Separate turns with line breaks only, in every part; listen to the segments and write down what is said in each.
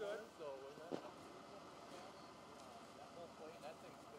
good.
So uh, that, that whole plate, that thing's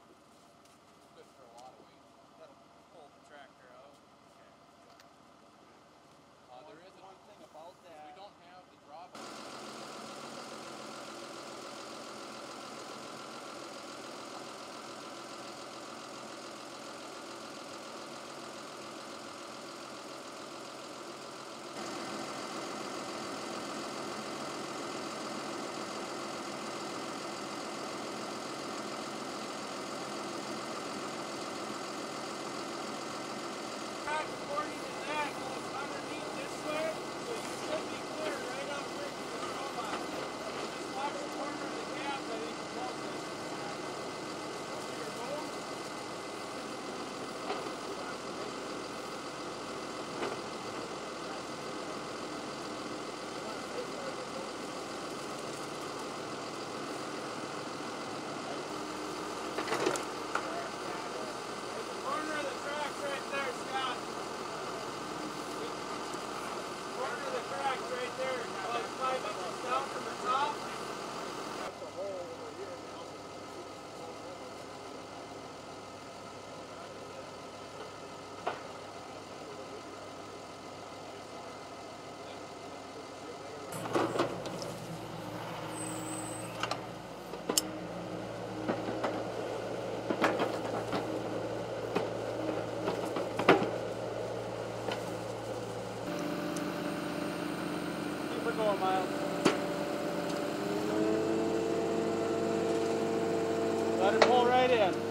we're going, Miles. Let him pull right in.